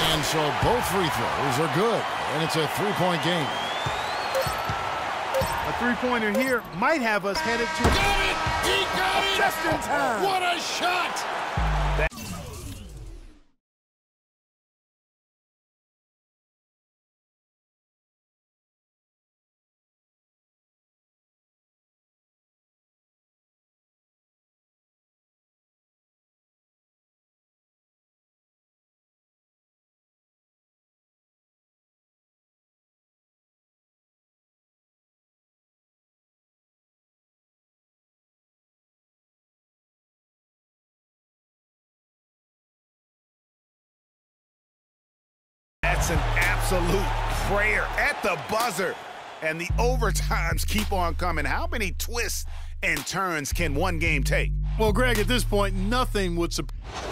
And so both free throws are good, and it's a three-point game. A three-pointer here might have us headed to... Got it! He got it! Just in time. What a shot! An absolute prayer at the buzzer. And the overtimes keep on coming. How many twists and turns can one game take? Well, Greg, at this point, nothing would surprise.